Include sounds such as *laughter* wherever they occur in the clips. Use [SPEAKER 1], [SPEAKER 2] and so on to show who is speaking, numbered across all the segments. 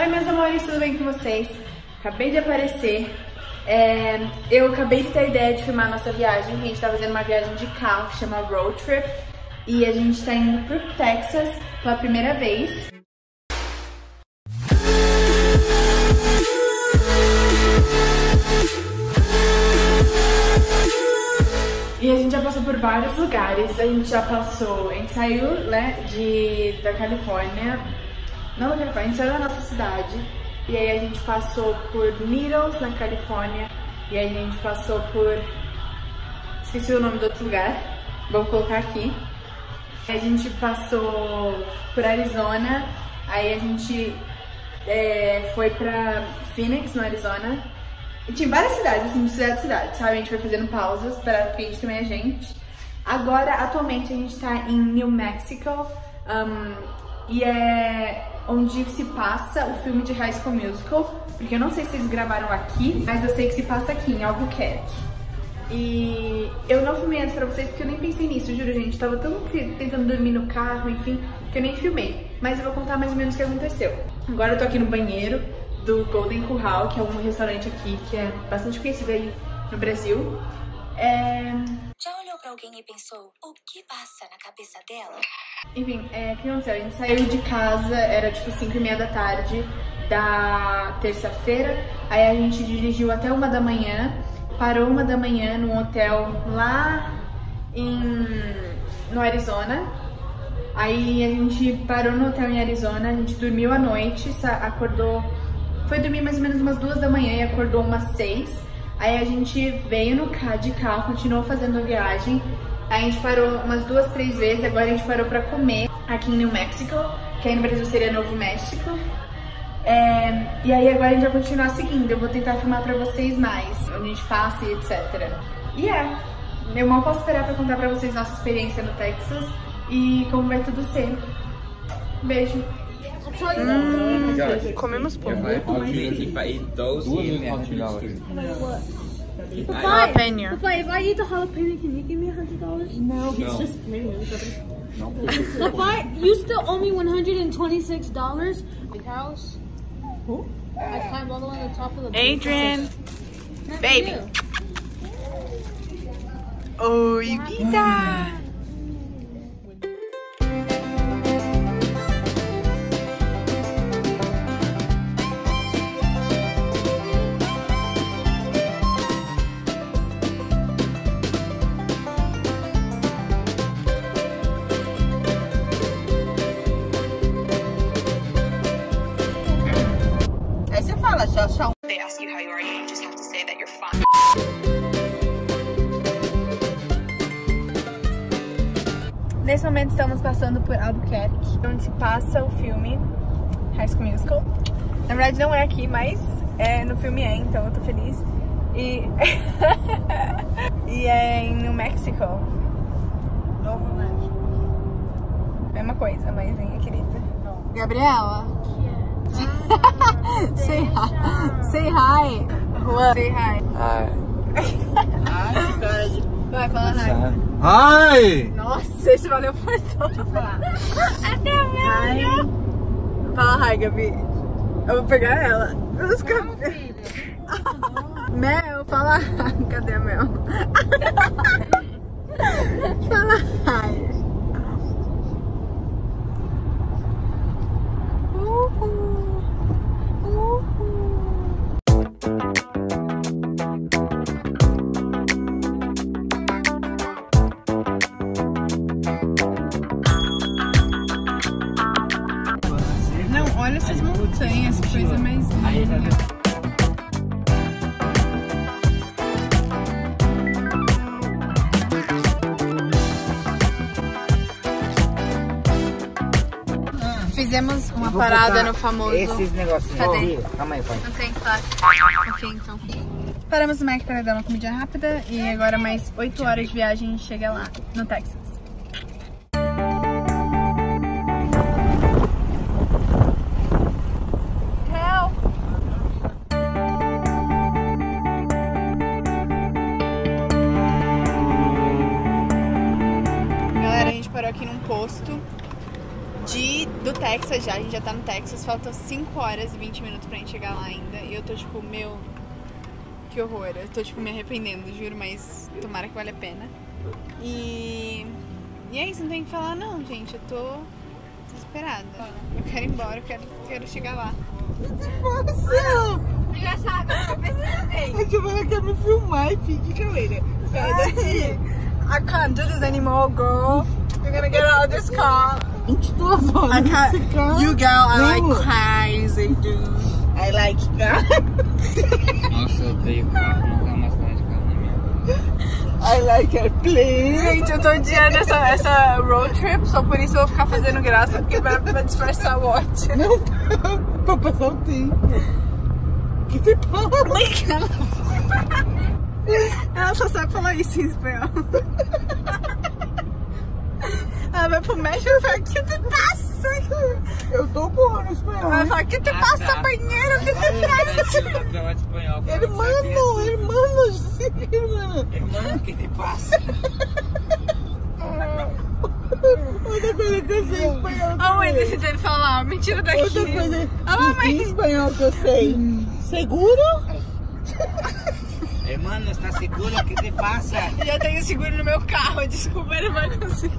[SPEAKER 1] Oi meus amores, tudo bem com vocês? Acabei de aparecer. É, eu acabei de ter a ideia de filmar a nossa viagem. A gente tá fazendo uma viagem de carro que chama Road Trip. E a gente tá indo pro Texas pela primeira vez. E a gente já passou por vários lugares. A gente já passou, a gente saiu, né, de, da Califórnia. Não da Califórnia, a gente saiu da nossa cidade. E aí a gente passou por Needles, na Califórnia. E aí a gente passou por... Esqueci o nome do outro lugar. Vamos colocar aqui. A gente passou por Arizona. Aí a gente é, foi pra Phoenix, no Arizona. E tinha várias cidades, assim, de cidade a cidade, sabe? A gente foi fazendo pausas para gente também a gente. Agora, atualmente, a gente tá em New Mexico. Um, e é onde se passa o filme de High School Musical. Porque eu não sei se eles gravaram aqui, mas eu sei que se passa aqui, em Albuquerque. E eu não filmei antes pra vocês porque eu nem pensei nisso, juro, gente. Tava tão tentando dormir no carro, enfim, que eu nem filmei. Mas eu vou contar mais ou menos o que aconteceu. Agora eu tô aqui no banheiro, do Golden Curral, que é um restaurante aqui que é bastante conhecido aí no Brasil. É...
[SPEAKER 2] Alguém e pensou, o que passa na cabeça dela?
[SPEAKER 1] Enfim, é, o que aconteceu? A gente saiu de casa, era tipo 5 e meia da tarde da terça-feira, aí a gente dirigiu até uma da manhã, parou uma da manhã num hotel lá em, no Arizona, aí a gente parou no hotel em Arizona, a gente dormiu à noite, acordou foi dormir mais ou menos umas duas da manhã e acordou umas seis. Aí a gente veio no de carro, continuou fazendo a viagem. Aí a gente parou umas duas, três vezes. Agora a gente parou pra comer aqui em New Mexico, que aí no Brasil seria Novo México. É, e aí agora a gente vai continuar seguindo. Eu vou tentar filmar pra vocês mais, onde a gente passa e etc. E é, eu mal posso esperar pra contar pra vocês nossa experiência no Texas e como vai tudo ser. Beijo! Hum, comemos pouco. Jalapeno.
[SPEAKER 3] Papa, if I eat the jalapeno, can you give me a hundred dollars? No, it's just Papa, you still owe me one hundred and twenty-six dollars. Big house. Who? I climbed all the way to the top of the.
[SPEAKER 1] Adrian, baby. Oh, you beat that. Nesse momento estamos passando por Albuquerque, onde se passa o filme High School Musical. Na verdade não é aqui, mas é, no filme é, então eu tô feliz. E, *laughs* e é em New Mexico. Novo México. Mesma coisa, mas hein, querida. Gabriela. *laughs* say hi. Say hi. Juan. Say hi.
[SPEAKER 4] Hi.
[SPEAKER 1] Vai, fala hi.
[SPEAKER 4] Hi!
[SPEAKER 1] Nossa, esse valeu por todo. Até amanhã. Fala hi, Gabi. Eu vou pegar ela. Os cabelos. Mel, fala Cadê a Mel? fala hi. Olha essas montanhas, que coisa mais linda. Fizemos uma parada no famoso...
[SPEAKER 4] Esses negocinhos.
[SPEAKER 1] Cadê?
[SPEAKER 4] Calma aí, pai.
[SPEAKER 1] Não tem, claro. Ok, então. Paramos no Mac para dar uma comida rápida e agora mais 8 horas de viagem a gente chega lá, no Texas. Texas já, a gente já tá no Texas, faltam 5 horas e 20 minutos pra gente chegar lá ainda. E eu tô tipo, meu, que horror. Eu tô tipo me arrependendo, juro, mas tomara que vale a pena. E. E é isso, não tem o que falar não, gente. Eu tô desesperada. Eu quero ir embora, eu quero, quero chegar lá.
[SPEAKER 5] A Giovana quer me filmar e finge que eu era. Sai daqui. I can't do this anymore, girl. You're gonna get out of this car. I can't. You girl are like crazy, dude. I like car.
[SPEAKER 4] Nossa, eu odeio carro. Nunca mais vou de carro na minha vida.
[SPEAKER 5] I like airplane.
[SPEAKER 1] Gente, eu tô odiando essa, essa road trip, só por isso eu vou ficar fazendo graça, porque vai, vai disfarçar o ódio.
[SPEAKER 5] Não, pra passar o tempo. Que te passa?
[SPEAKER 1] Ela só sabe falar isso em espanhol. Ela vai pro México e fala, que te passa?
[SPEAKER 5] Eu tô no espanhol.
[SPEAKER 1] Ela fala, que te
[SPEAKER 4] Ah,
[SPEAKER 1] passa,
[SPEAKER 4] tá.
[SPEAKER 1] banheiro? Que te
[SPEAKER 4] Ai,
[SPEAKER 1] passa?
[SPEAKER 4] espanhol.
[SPEAKER 5] Hermano,
[SPEAKER 4] que
[SPEAKER 5] hermano, sí, hermano.
[SPEAKER 4] Hermano, que te passa?
[SPEAKER 5] Outra coisa que eu sei em espanhol.
[SPEAKER 1] A mãe desse dele falar, mentira daqui.
[SPEAKER 5] Outra coisa
[SPEAKER 1] A
[SPEAKER 5] em
[SPEAKER 1] mamãe.
[SPEAKER 5] espanhol que eu sei. Seguro?
[SPEAKER 4] Hermano, ¿estás seguro? ¿Qué te pasa? *laughs*
[SPEAKER 1] Já tenho seguro no meu carro, desculpa, ele vai conseguir.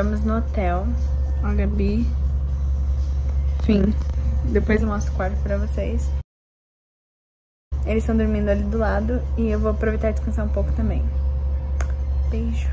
[SPEAKER 1] Chegamos no hotel. A Gabi. Enfim, depois eu mostro o quarto pra vocês. Eles estão dormindo ali do lado e eu vou aproveitar e descansar um pouco também. Beijo.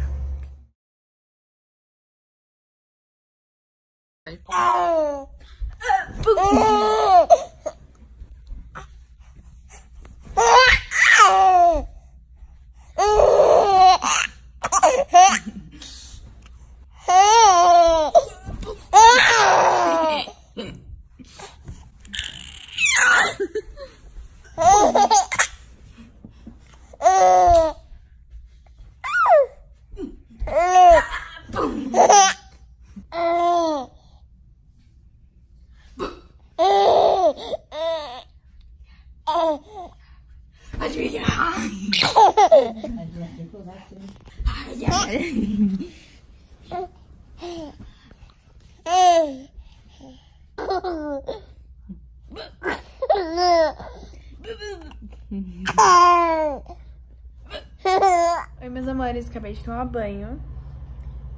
[SPEAKER 1] Oi, meus amores, acabei de tomar banho.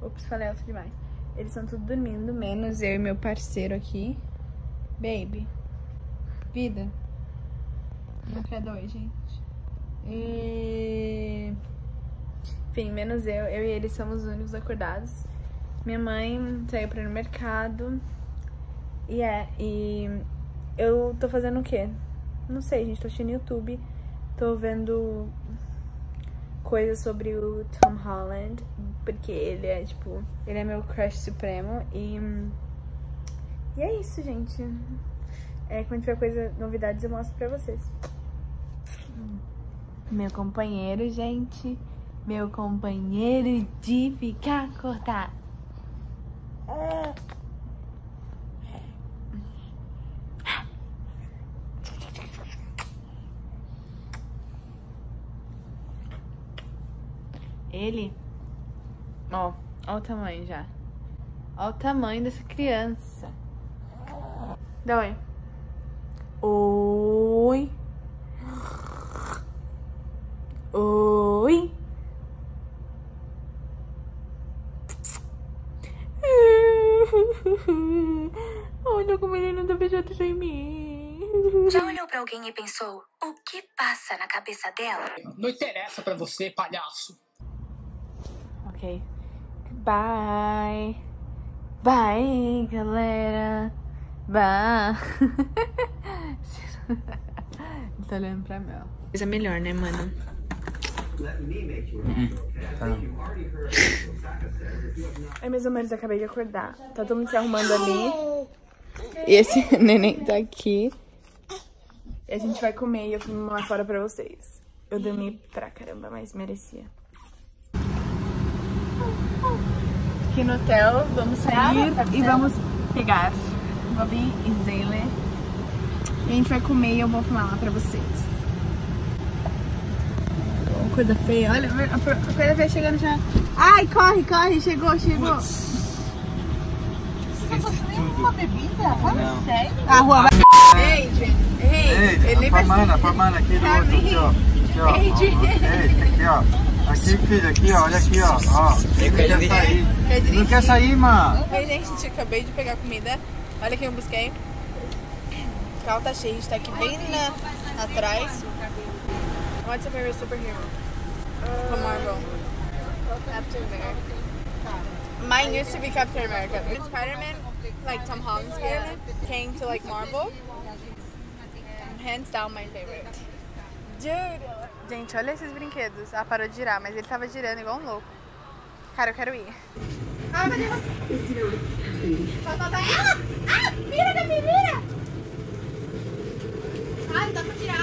[SPEAKER 1] Ops, falei alto demais. Eles estão tudo dormindo, menos eu e meu parceiro aqui. Baby. Vida. Não quer dois, gente. E... Enfim, menos eu. Eu e eles somos os únicos acordados. Minha mãe saiu pra ir no mercado. E é, e eu tô fazendo o quê? Não sei, gente. Tô assistindo YouTube. Tô vendo coisas sobre o Tom Holland, porque ele é, tipo, ele é meu crush supremo e. E é isso, gente. É, quando tiver coisa, novidades, eu mostro pra vocês. Meu companheiro, gente. Meu companheiro de ficar cortado. Ele, ó, ó o tamanho já. Ó o tamanho dessa criança. Dá oi. Oi. Oi. *laughs* Olha como ele não tá beijando sem mim.
[SPEAKER 2] Já olhou pra alguém e pensou, o que passa na cabeça dela?
[SPEAKER 6] Não interessa pra você, palhaço.
[SPEAKER 1] Ok. Bye. Bye, galera. Bye. *laughs* Ele tá olhando pra mim, ó. Coisa melhor, né, mano? É mais ou menos, acabei de acordar. Tá todo mundo se arrumando ali. Esse *laughs* neném tá aqui. E a gente vai comer e eu filmo lá fora pra vocês. Eu dormi pra caramba, mas merecia. Aqui no hotel, vamos sair e vamos pegar Bobby e Zayler. E a gente vai comer e eu vou filmar lá pra vocês. Coisa feia, olha, a a coisa feia chegando já. Ai, corre, corre, chegou, chegou.
[SPEAKER 5] Uma bebida? Fala sério.
[SPEAKER 1] A rua vai. Ei, gente. Ei,
[SPEAKER 7] Ei,
[SPEAKER 1] ele
[SPEAKER 7] a
[SPEAKER 1] vai
[SPEAKER 7] Pamana, Pamana, aqui do outro, aqui, ó. Aqui, ó.
[SPEAKER 1] Ei,
[SPEAKER 7] aqui, ó. Aqui, filho, aqui, ó. Olha aqui, ó. Ó. Não quer sair. Não quer sair, mano.
[SPEAKER 1] Oi, gente, acabei de pegar comida. Olha quem eu busquei. O carro tá cheio, a gente tá aqui bem na, atrás. What's your favorite superhero? From Marvel. Captain America. Mine used to be Captain America. Spider-Man, like Tom Holland's Spider-Man, came to like Marvel. Hands down my favorite. Dude! Gente, olha esses brinquedos. Ah, parou de girar, mas ele tava girando igual um louco. Cara, eu quero ir. Ah, meu Deus! Ela! Ah! Mira, Gabi, mira! Ai, não dá pra tirar.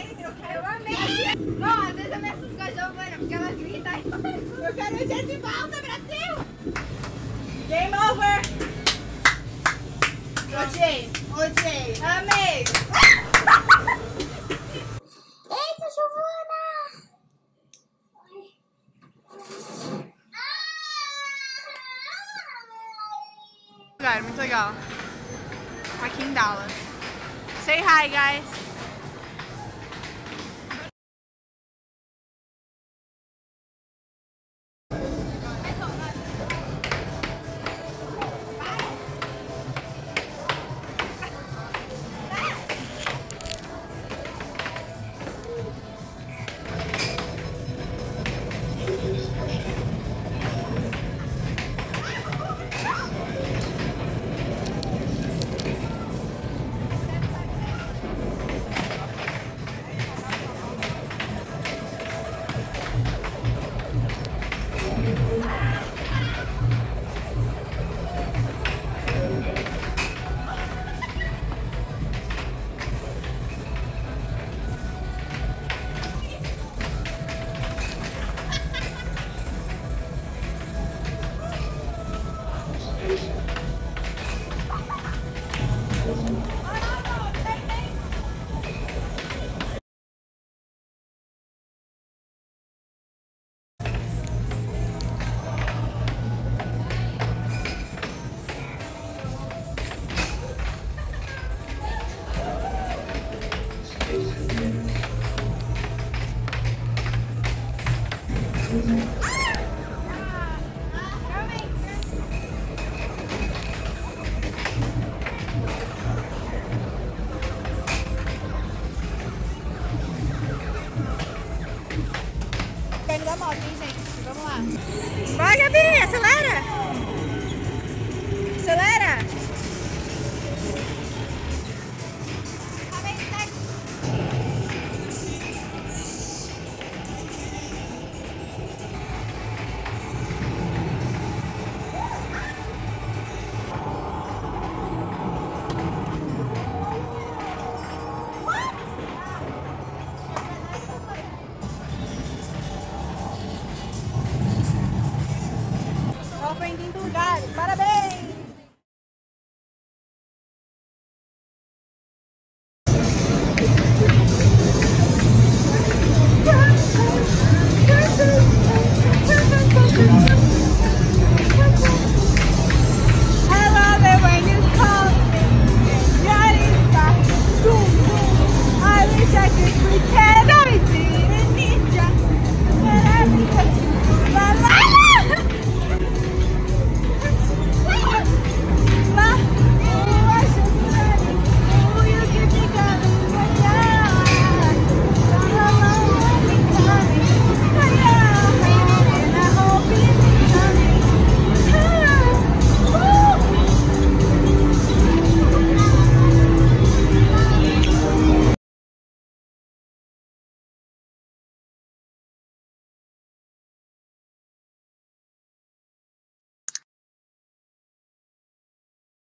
[SPEAKER 1] Gostei, eu quero... Eu amei! Bom, às vezes eu me assusto com porque ela grita *laughs* Eu quero o dia de volta, Brasil! Game over! Odiei, odiei, amei! *laughs* Eita, Giovana! Lugar muito legal. Aqui em Dallas. Say hi, guys! lugares. Parabéns!